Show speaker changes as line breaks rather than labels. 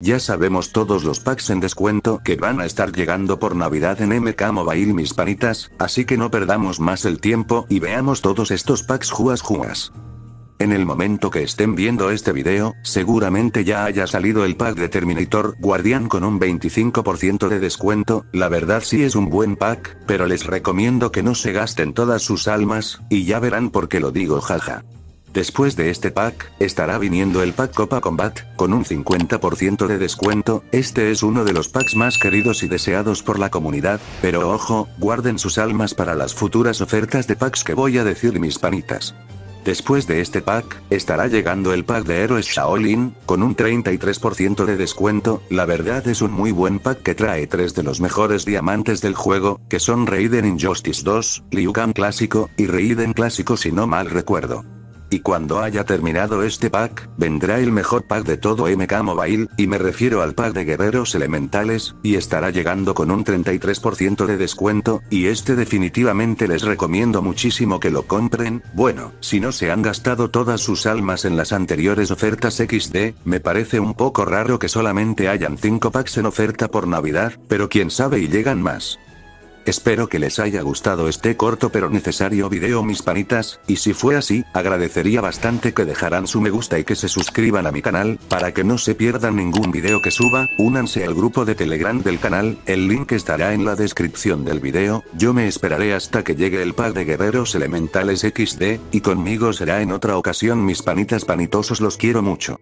Ya sabemos todos los packs en descuento que van a estar llegando por Navidad en MK Mobile mis panitas, así que no perdamos más el tiempo y veamos todos estos packs juas juas. En el momento que estén viendo este video, seguramente ya haya salido el pack de Terminator Guardián con un 25% de descuento, la verdad sí es un buen pack, pero les recomiendo que no se gasten todas sus almas, y ya verán por qué lo digo jaja. Después de este pack, estará viniendo el pack Copa Combat, con un 50% de descuento, este es uno de los packs más queridos y deseados por la comunidad, pero ojo, guarden sus almas para las futuras ofertas de packs que voy a decir mis panitas. Después de este pack, estará llegando el pack de héroes Shaolin, con un 33% de descuento, la verdad es un muy buen pack que trae tres de los mejores diamantes del juego, que son Raiden Injustice 2, Liu Kang clásico, y Raiden clásico si no mal recuerdo. Y cuando haya terminado este pack, vendrá el mejor pack de todo MK Mobile, y me refiero al pack de guerreros elementales, y estará llegando con un 33% de descuento, y este definitivamente les recomiendo muchísimo que lo compren, bueno, si no se han gastado todas sus almas en las anteriores ofertas XD, me parece un poco raro que solamente hayan 5 packs en oferta por Navidad, pero quién sabe y llegan más. Espero que les haya gustado este corto pero necesario video mis panitas, y si fue así, agradecería bastante que dejaran su me gusta y que se suscriban a mi canal, para que no se pierdan ningún video que suba, únanse al grupo de telegram del canal, el link estará en la descripción del video, yo me esperaré hasta que llegue el pack de guerreros elementales XD, y conmigo será en otra ocasión mis panitas panitosos los quiero mucho.